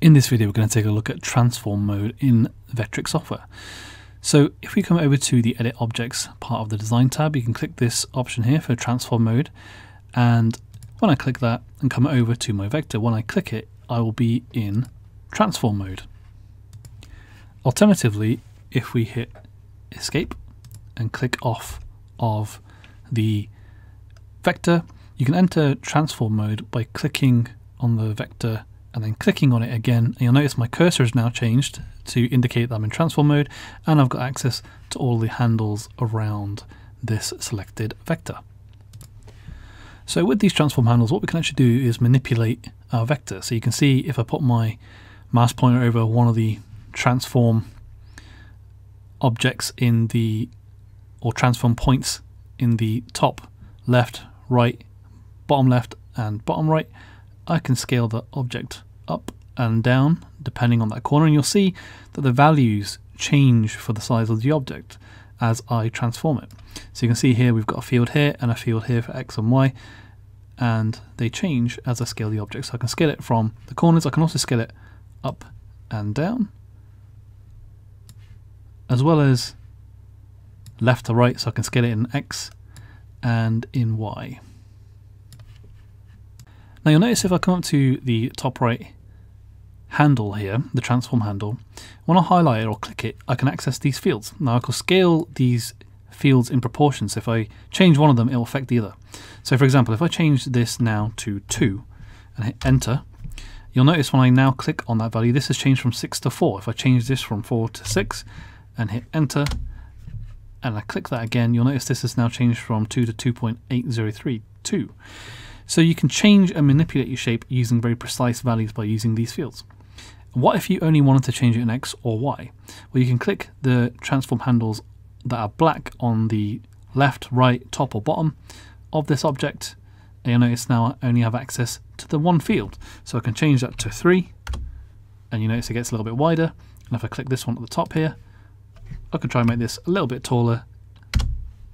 In this video, we're going to take a look at transform mode in Vectric software. So if we come over to the edit objects part of the design tab, you can click this option here for transform mode. And when I click that and come over to my vector, when I click it, I will be in transform mode. Alternatively, if we hit escape and click off of the vector, you can enter transform mode by clicking on the vector and then clicking on it again you'll notice my cursor is now changed to indicate that I'm in transform mode and I've got access to all the handles around this selected vector. So with these transform handles what we can actually do is manipulate our vector. So you can see if I put my mouse pointer over one of the transform objects in the or transform points in the top left, right, bottom left and bottom right I can scale the object up and down depending on that corner and you'll see that the values change for the size of the object as I transform it. So you can see here we've got a field here and a field here for X and Y and they change as I scale the object. So I can scale it from the corners, I can also scale it up and down as well as left to right so I can scale it in X and in Y. Now you'll notice if I come up to the top right handle here, the transform handle, when I highlight it or click it, I can access these fields. Now I can scale these fields in proportions. If I change one of them, it will affect the other. So for example, if I change this now to 2 and hit enter, you'll notice when I now click on that value, this has changed from 6 to 4. If I change this from 4 to 6 and hit enter, and I click that again, you'll notice this has now changed from 2 to 2.8032. So you can change and manipulate your shape using very precise values by using these fields. What if you only wanted to change it in X or Y? Well, you can click the transform handles that are black on the left, right, top or bottom of this object. And you'll notice now I only have access to the one field. So I can change that to 3 and you notice it gets a little bit wider. And if I click this one at the top here, I can try and make this a little bit taller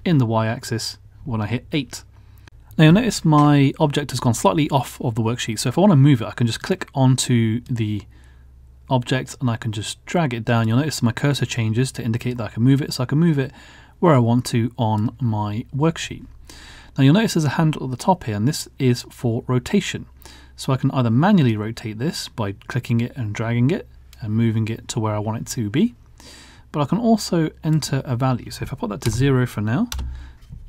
in the y-axis when I hit 8. Now you'll notice my object has gone slightly off of the worksheet. So if I want to move it, I can just click onto the object and I can just drag it down. You'll notice my cursor changes to indicate that I can move it. So I can move it where I want to on my worksheet. Now you'll notice there's a handle at the top here and this is for rotation. So I can either manually rotate this by clicking it and dragging it and moving it to where I want it to be. But I can also enter a value. So if I put that to zero for now,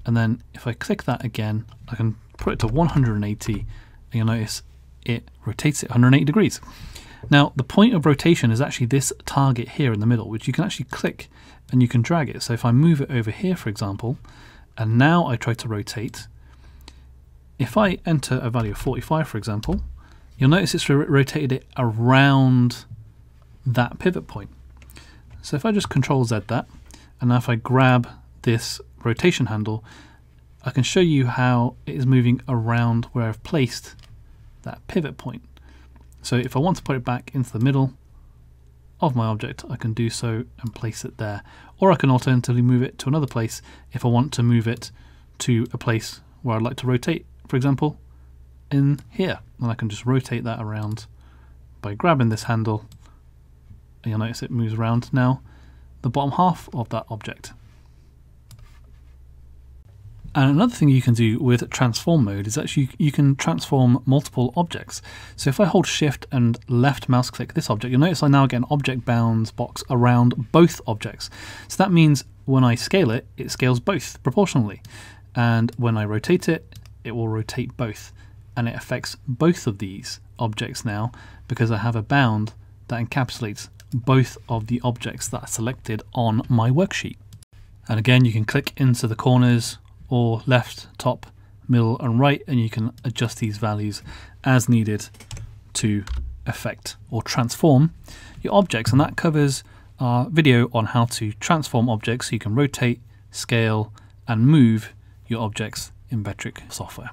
and then if I click that again, I can put it to 180 and you'll notice it rotates it 180 degrees. Now the point of rotation is actually this target here in the middle, which you can actually click and you can drag it. So if I move it over here, for example, and now I try to rotate, if I enter a value of 45, for example, you'll notice it's rotated it around that pivot point. So if I just Control Z that, and now if I grab this rotation handle, I can show you how it is moving around where I've placed that pivot point. So if I want to put it back into the middle of my object, I can do so and place it there. Or I can alternatively move it to another place if I want to move it to a place where I'd like to rotate, for example, in here. And I can just rotate that around by grabbing this handle and you'll notice it moves around now the bottom half of that object. And another thing you can do with transform mode is actually you can transform multiple objects. So if I hold shift and left mouse click this object, you'll notice I now get an object bounds box around both objects. So that means when I scale it, it scales both proportionally. And when I rotate it, it will rotate both. And it affects both of these objects now because I have a bound that encapsulates both of the objects that are selected on my worksheet. And again, you can click into the corners or left, top, middle and right and you can adjust these values as needed to affect or transform your objects and that covers our video on how to transform objects so you can rotate, scale and move your objects in Vectric software.